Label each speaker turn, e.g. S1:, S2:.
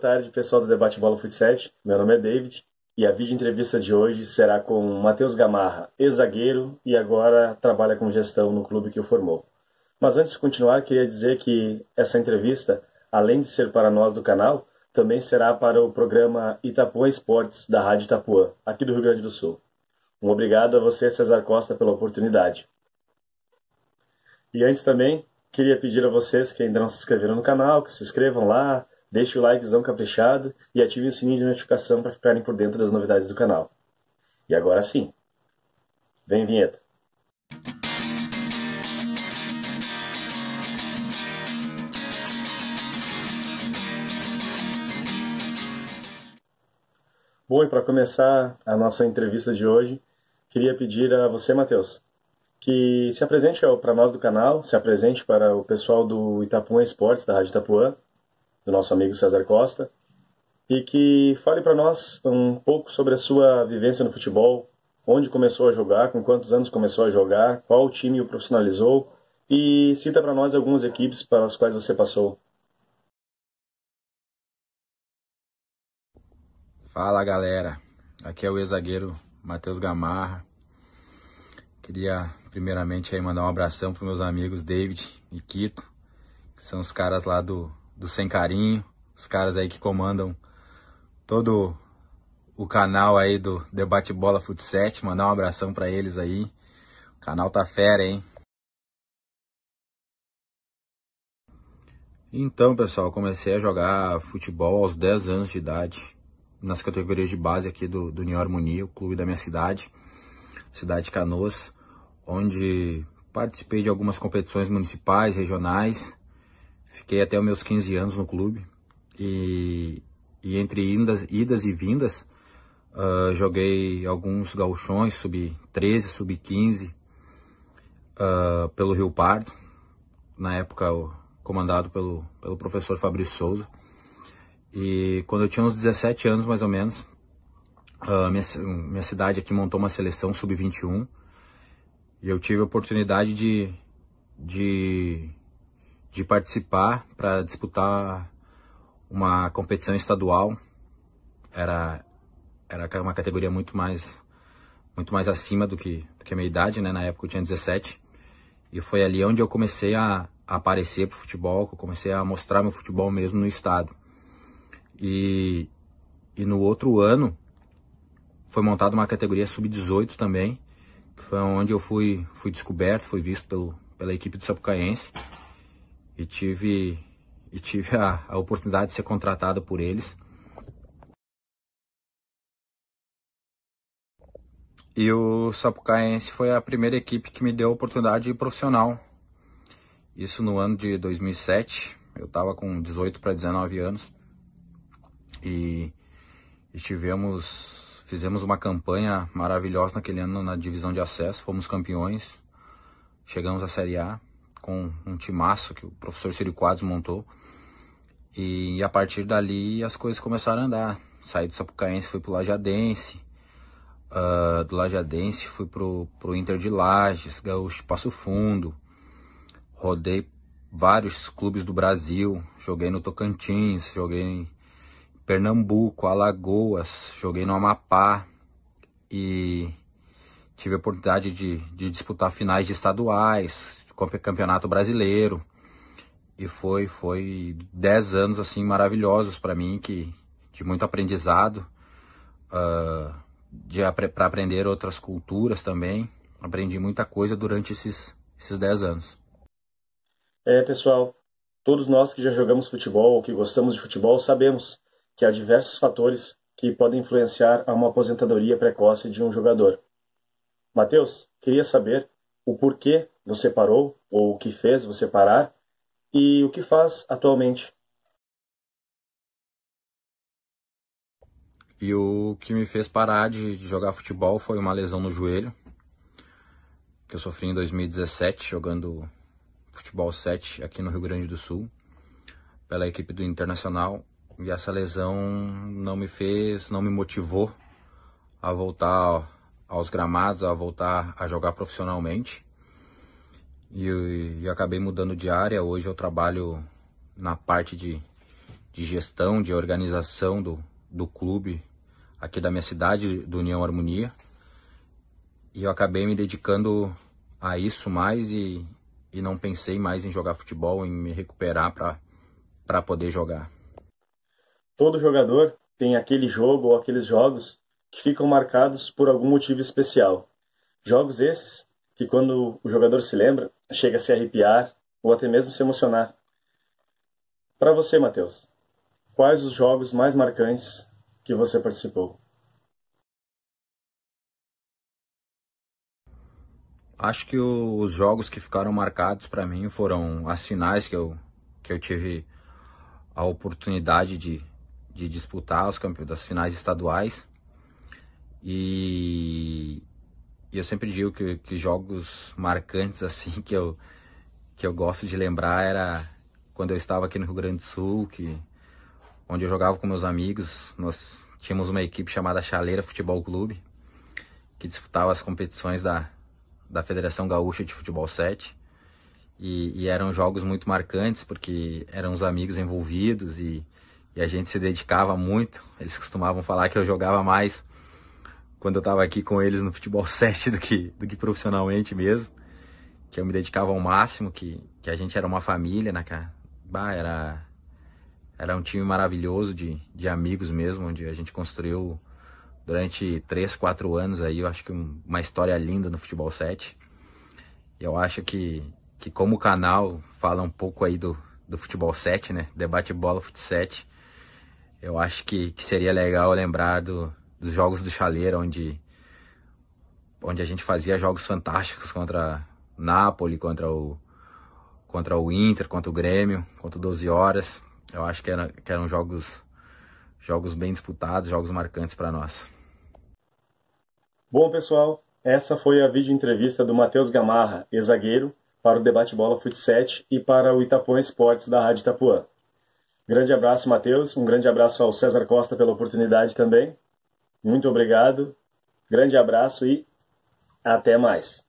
S1: tarde, pessoal do Debate Bola Futset. Meu nome é David e a vídeo entrevista de hoje será com Matheus Gamarra, ex-zagueiro e agora trabalha com gestão no clube que o formou. Mas antes de continuar, queria dizer que essa entrevista, além de ser para nós do canal, também será para o programa Itapuã Esportes da Rádio Itapuã, aqui do Rio Grande do Sul. Um obrigado a você, Cesar Costa, pela oportunidade. E antes também, queria pedir a vocês que ainda não se inscreveram no canal, que se inscrevam lá, deixem o likezão caprichado e ativem o sininho de notificação para ficarem por dentro das novidades do canal. E agora sim, vem vinheta. Bom, e para começar a nossa entrevista de hoje, queria pedir a você, Matheus, que se apresente para nós do canal, se apresente para o pessoal do Itapuã Esportes, da Rádio Itapuã, do nosso amigo César Costa, e que fale para nós um pouco sobre a sua vivência no futebol, onde começou a jogar, com quantos anos começou a jogar, qual time o profissionalizou, e cita para nós algumas equipes pelas quais você passou.
S2: Fala galera, aqui é o ex-zagueiro Matheus Gamarra. Queria primeiramente aí mandar um abração para meus amigos David e Quito, que são os caras lá do, do Sem Carinho, os caras aí que comandam todo o canal aí do Debate Bola Futset, mandar um abração para eles aí. O canal tá fera, hein? Então, pessoal, comecei a jogar futebol aos 10 anos de idade, nas categorias de base aqui do, do Harmonia, o clube da minha cidade, cidade de Canoas onde participei de algumas competições municipais, regionais. Fiquei até os meus 15 anos no clube. E, e entre idas, idas e vindas, uh, joguei alguns gauchões, sub-13, sub-15, uh, pelo Rio Pardo, na época comandado pelo, pelo professor Fabrício Souza. E quando eu tinha uns 17 anos, mais ou menos, uh, minha, minha cidade aqui montou uma seleção sub-21, e eu tive a oportunidade de, de, de participar para disputar uma competição estadual. Era, era uma categoria muito mais, muito mais acima do que, do que a minha idade, né? Na época eu tinha 17. E foi ali onde eu comecei a, a aparecer pro futebol, que eu comecei a mostrar meu futebol mesmo no estado. E, e no outro ano foi montada uma categoria sub-18 também, que foi onde eu fui, fui descoberto, fui visto pelo, pela equipe do Sapucaense e tive, e tive a, a oportunidade de ser contratado por eles. E o Sapucaense foi a primeira equipe que me deu a oportunidade profissional. Isso no ano de 2007. Eu estava com 18 para 19 anos. E, e tivemos Fizemos uma campanha maravilhosa naquele ano na divisão de acesso, fomos campeões. Chegamos à Série A com um timaço que o professor Círio Quadros montou. E a partir dali as coisas começaram a andar. Saí do Sapucaense, fui pro Lajadense. Uh, do Lajadense fui pro, pro Inter de Lages, Gaúcho Passo Fundo. Rodei vários clubes do Brasil. Joguei no Tocantins, joguei Pernambuco, Alagoas, joguei no Amapá e tive a oportunidade de, de disputar finais de estaduais, campeonato brasileiro. E foi foi dez anos assim maravilhosos para mim, que de muito aprendizado, uh, de para aprender outras culturas também. Aprendi muita coisa durante esses esses dez anos.
S1: É, pessoal, todos nós que já jogamos futebol ou que gostamos de futebol sabemos que há diversos fatores que podem influenciar a uma aposentadoria precoce de um jogador. Mateus, queria saber o porquê você parou, ou o que fez você parar, e o que faz atualmente.
S2: E o que me fez parar de, jogar futebol foi uma lesão no joelho, que eu sofri em 2017, jogando futebol 7 aqui no Rio Grande do Sul, pela equipe do Internacional. E essa lesão não me fez, não me motivou a voltar aos gramados, a voltar a jogar profissionalmente. E, e acabei mudando de área. Hoje eu trabalho na parte de, de gestão, de organização do, do clube aqui da minha cidade, do União Harmonia. E eu acabei me dedicando a isso mais e, e não pensei mais em jogar futebol, em me recuperar para poder jogar.
S1: Todo jogador tem aquele jogo ou aqueles jogos que ficam marcados por algum motivo especial. Jogos esses que, quando o jogador se lembra, chega a se arrepiar ou até mesmo se emocionar. Para você, Matheus, quais os jogos mais marcantes que você participou?
S2: Acho que os jogos que ficaram marcados para mim foram as finais que eu, que eu tive a oportunidade de, de disputar os campeões das finais estaduais. E, e eu sempre digo que, que jogos marcantes assim que eu, que eu gosto de lembrar era quando eu estava aqui no Rio Grande do Sul, que, onde eu jogava com meus amigos. Nós tínhamos uma equipe chamada Chaleira Futebol Clube, que disputava as competições da, da Federação Gaúcha de Futebol 7. E, e, eram jogos muito marcantes porque eram os amigos envolvidos e, e, a gente se dedicava muito. Eles costumavam falar que eu jogava mais quando eu estava aqui com eles no futebol 7 do que, do que profissionalmente mesmo. Que eu me dedicava ao máximo, que, que a gente era uma família, né, cara? Bah, era, era um time maravilhoso de, de amigos mesmo, onde a gente construiu durante 3, 4 anos aí, eu acho que uma história linda no futebol 7. Eu acho que, que como o canal fala um pouco aí do, do futebol 7, né? Debate bola fut 7. Eu acho que, que seria legal lembrar do, dos jogos do Chaleira, onde, onde a gente fazia jogos fantásticos contra Napoli, contra o, contra o Inter, contra o Grêmio, contra o 12 Horas. Eu acho que, era, que eram jogos, jogos bem disputados, jogos marcantes para nós.
S1: Bom, pessoal, essa foi a vídeo entrevista do Matheus Gamarra, ex-zagueiro, para o Debate Bola Fut 7 e para o Itapuã Esportes da Rádio Itapuã. Grande abraço, Matheus. Um grande abraço ao César Costa pela oportunidade também. Muito obrigado, grande abraço e até mais.